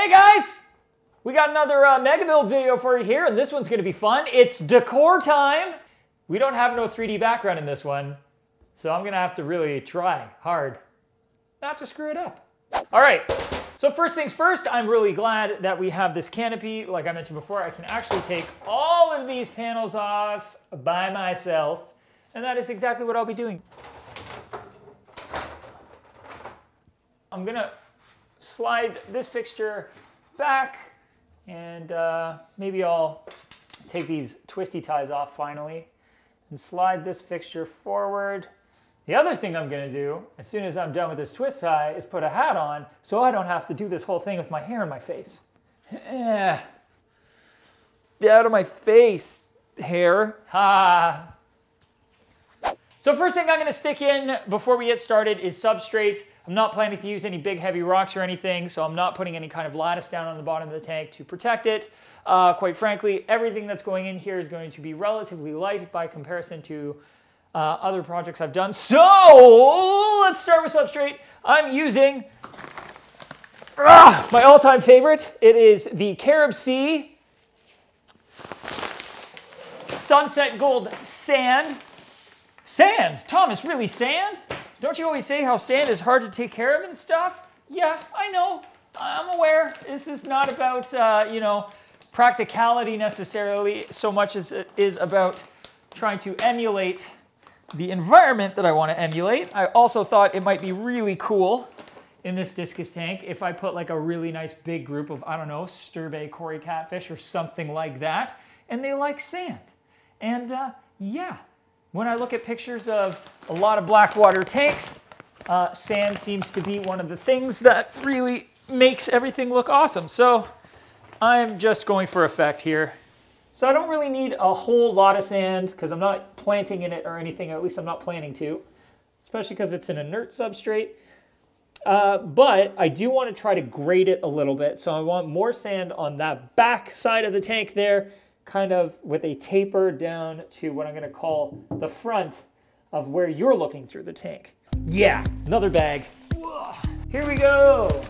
Hey guys! We got another uh, mega build video for you here, and this one's gonna be fun. It's decor time. We don't have no 3D background in this one, so I'm gonna have to really try hard not to screw it up. All right, so first things first, I'm really glad that we have this canopy. Like I mentioned before, I can actually take all of these panels off by myself, and that is exactly what I'll be doing. I'm gonna slide this fixture back and uh, maybe I'll take these twisty ties off finally and slide this fixture forward. The other thing I'm gonna do, as soon as I'm done with this twist tie, is put a hat on so I don't have to do this whole thing with my hair in my face. Eh. Get out of my face, hair. Ha. So first thing I'm gonna stick in before we get started is substrate. I'm not planning to use any big heavy rocks or anything, so I'm not putting any kind of lattice down on the bottom of the tank to protect it. Uh, quite frankly, everything that's going in here is going to be relatively light by comparison to uh, other projects I've done. So let's start with substrate. I'm using uh, my all-time favorite. It is the CaribSea Sunset Gold Sand. Sand, Thomas, really sand? Don't you always say how sand is hard to take care of and stuff? Yeah, I know. I'm aware. This is not about, uh, you know, practicality necessarily so much as it is about trying to emulate the environment that I want to emulate. I also thought it might be really cool in this discus tank if I put like a really nice big group of, I don't know, Sterbai Cory catfish or something like that, and they like sand. And uh, yeah, when I look at pictures of a lot of blackwater tanks, uh, sand seems to be one of the things that really makes everything look awesome. So I'm just going for effect here. So I don't really need a whole lot of sand because I'm not planting in it or anything, at least I'm not planning to, especially because it's an inert substrate. Uh, but I do want to try to grade it a little bit. So I want more sand on that back side of the tank there, kind of with a taper down to what I'm going to call the front of where you're looking through the tank. Yeah, another bag. Here we go.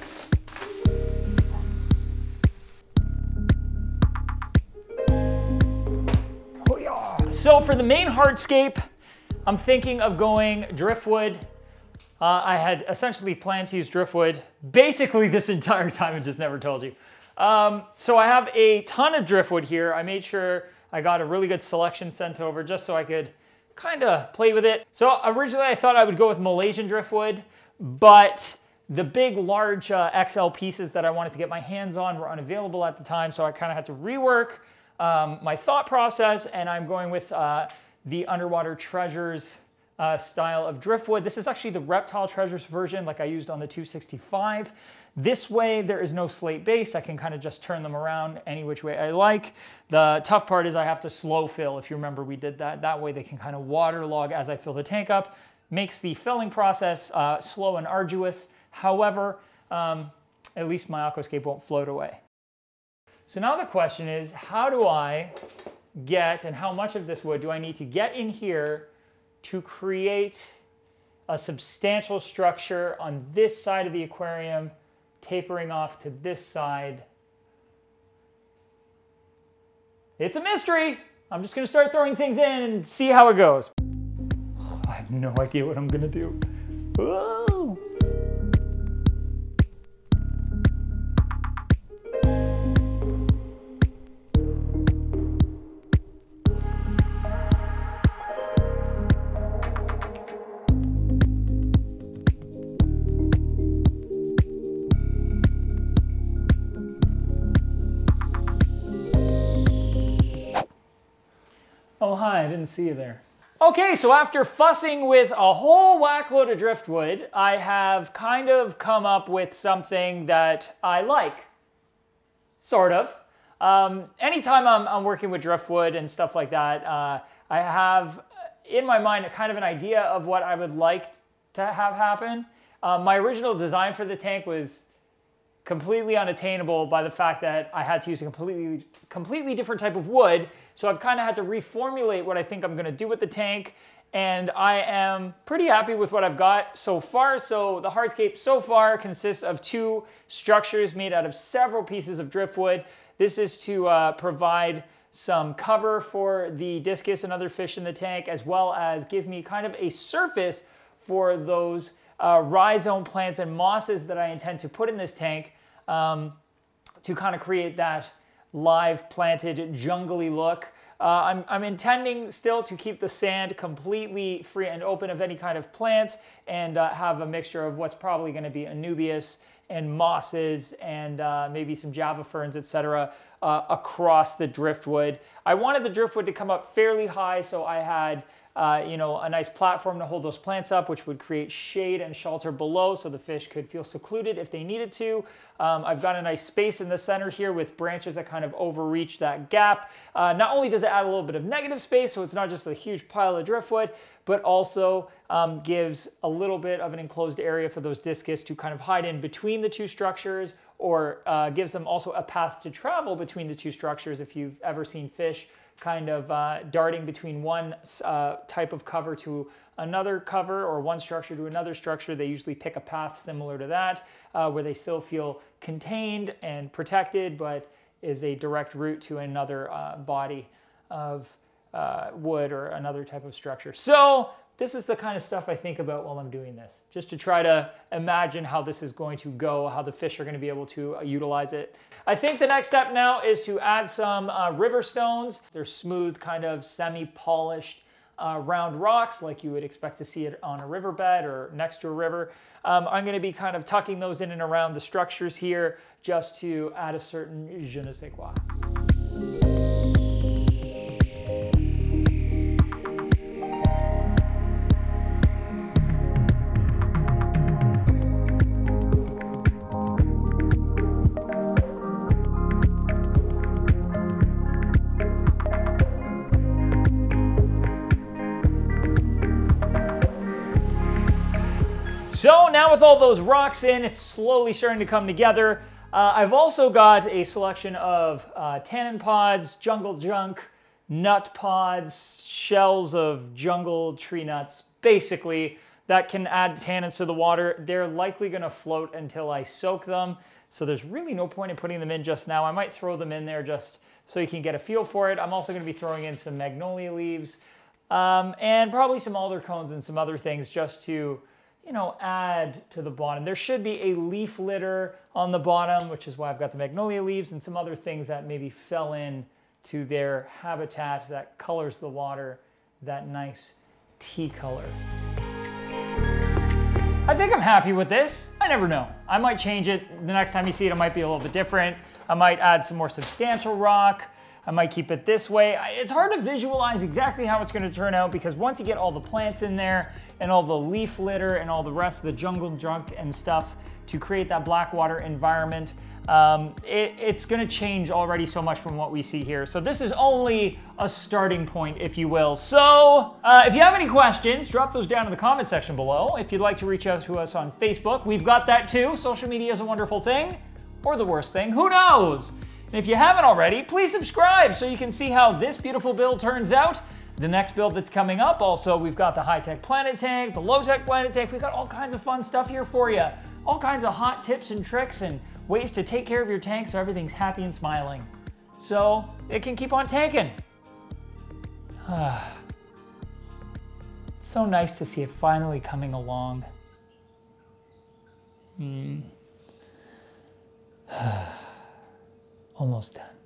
So for the main hardscape, I'm thinking of going driftwood. Uh, I had essentially planned to use driftwood basically this entire time and just never told you. Um, so I have a ton of driftwood here. I made sure I got a really good selection sent over just so I could kind of play with it. So originally I thought I would go with Malaysian driftwood, but the big, large uh, XL pieces that I wanted to get my hands on were unavailable at the time, so I kind of had to rework um, my thought process, and I'm going with uh, the Underwater Treasures uh, style of driftwood. This is actually the Reptile Treasures version like I used on the 265. This way, there is no slate base. I can kind of just turn them around any which way I like. The tough part is I have to slow fill. If you remember, we did that. That way they can kind of waterlog as I fill the tank up. Makes the filling process uh, slow and arduous. However, um, at least my aquascape won't float away. So now the question is, how do I get, and how much of this wood do I need to get in here to create a substantial structure on this side of the aquarium, tapering off to this side? It's a mystery. I'm just gonna start throwing things in and see how it goes. I have no idea what I'm gonna do. Hi, I didn't see you there. Okay, so after fussing with a whole whack load of driftwood, I have kind of come up with something that I like. Sort of. Um, anytime I'm, I'm, working with driftwood and stuff like that, uh, I have in my mind a kind of an idea of what I would like to have happen. Uh, my original design for the tank was completely unattainable by the fact that I had to use a completely, completely different type of wood. So I've kind of had to reformulate what I think I'm gonna do with the tank and I am pretty happy with what I've got so far. So the hardscape so far consists of two structures made out of several pieces of driftwood. This is to uh, provide some cover for the discus and other fish in the tank, as well as give me kind of a surface for those uh, rhizome plants and mosses that I intend to put in this tank um, to kind of create that live planted jungly look. Uh, I'm, I'm, intending still to keep the sand completely free and open of any kind of plants and uh, have a mixture of what's probably going to be anubias and mosses and uh, maybe some java ferns, etc., uh, across the driftwood. I wanted the driftwood to come up fairly high, so I had uh, you know, a nice platform to hold those plants up, which would create shade and shelter below so the fish could feel secluded if they needed to. Um, I've got a nice space in the center here with branches that kind of overreach that gap. Uh, not only does it add a little bit of negative space, so it's not just a huge pile of driftwood, but also um, gives a little bit of an enclosed area for those discus to kind of hide in between the two structures or uh, gives them also a path to travel between the two structures if you've ever seen fish kind of uh, darting between one uh, type of cover to another cover or one structure to another structure. They usually pick a path similar to that uh, where they still feel contained and protected, but is a direct route to another uh, body of uh, wood or another type of structure. So this is the kind of stuff I think about while I'm doing this, just to try to imagine how this is going to go, how the fish are going to be able to uh, utilize it. I think the next step now is to add some uh, river stones. They're smooth, kind of semi-polished uh, round rocks like you would expect to see it on a riverbed or next to a river. Um, I'm going to be kind of tucking those in and around the structures here just to add a certain je ne sais quoi. So now with all those rocks in, it's slowly starting to come together. Uh, I've also got a selection of uh, tannin pods, jungle junk, nut pods, shells of jungle tree nuts, basically that can add tannins to the water. They're likely gonna float until I soak them. So there's really no point in putting them in just now. I might throw them in there just so you can get a feel for it. I'm also gonna be throwing in some magnolia leaves um, and probably some alder cones and some other things just to you know, add to the bottom. There should be a leaf litter on the bottom, which is why I've got the magnolia leaves and some other things that maybe fell in to their habitat that colors the water that nice tea color. I think I'm happy with this. I never know. I might change it. The next time you see it, it might be a little bit different. I might add some more substantial rock. I might keep it this way. It's hard to visualize exactly how it's gonna turn out because once you get all the plants in there and all the leaf litter and all the rest of the jungle junk and stuff to create that blackwater environment, um, it, it's gonna change already so much from what we see here. So this is only a starting point, if you will. So uh, if you have any questions, drop those down in the comment section below. If you'd like to reach out to us on Facebook, we've got that too. Social media is a wonderful thing, or the worst thing, who knows? And if you haven't already, please subscribe so you can see how this beautiful build turns out. The next build that's coming up, also, we've got the high-tech planet tank, the low-tech planet tank. We've got all kinds of fun stuff here for you. All kinds of hot tips and tricks and ways to take care of your tank so everything's happy and smiling. So it can keep on tanking. it's so nice to see it finally coming along. Hmm. Almost done.